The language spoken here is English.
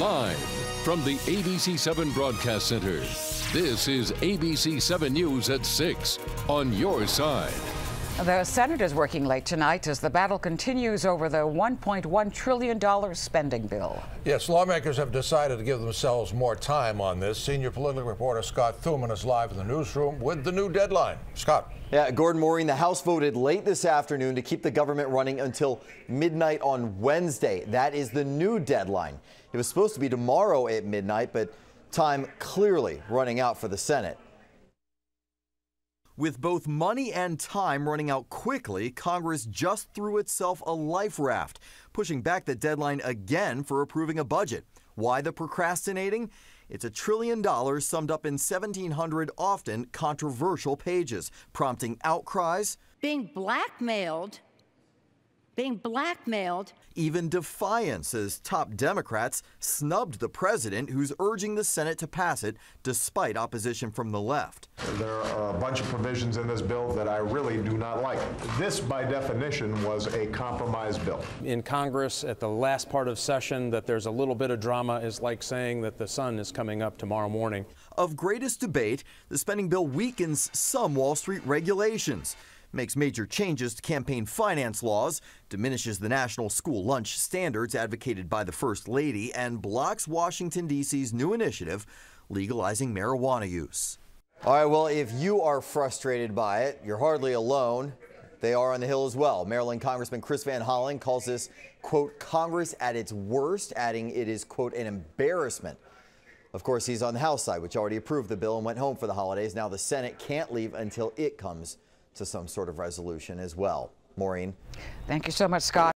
Live from the ABC 7 Broadcast Center, this is ABC 7 News at 6 on your side. The Senate is working late tonight as the battle continues over the $1.1 trillion spending bill. Yes, lawmakers have decided to give themselves more time on this. Senior political reporter Scott Thuman is live in the newsroom with the new deadline. Scott. Yeah, Gordon Maureen, the House voted late this afternoon to keep the government running until midnight on Wednesday. That is the new deadline. It was supposed to be tomorrow at midnight, but time clearly running out for the Senate. With both money and time running out quickly, Congress just threw itself a life raft, pushing back the deadline again for approving a budget. Why the procrastinating? It's a trillion dollars summed up in 1,700 often controversial pages, prompting outcries. Being blackmailed being blackmailed. Even defiance as top Democrats snubbed the president who's urging the Senate to pass it despite opposition from the left. There are a bunch of provisions in this bill that I really do not like. This, by definition, was a compromise bill. In Congress, at the last part of session, that there's a little bit of drama is like saying that the sun is coming up tomorrow morning. Of greatest debate, the spending bill weakens some Wall Street regulations makes major changes to campaign finance laws, diminishes the national school lunch standards advocated by the First Lady, and blocks Washington, D.C.'s new initiative legalizing marijuana use. All right, well, if you are frustrated by it, you're hardly alone. They are on the Hill as well. Maryland Congressman Chris Van Hollen calls this, quote, Congress at its worst, adding it is, quote, an embarrassment. Of course, he's on the House side, which already approved the bill and went home for the holidays. Now the Senate can't leave until it comes to some sort of resolution as well. Maureen. Thank you so much, Scott.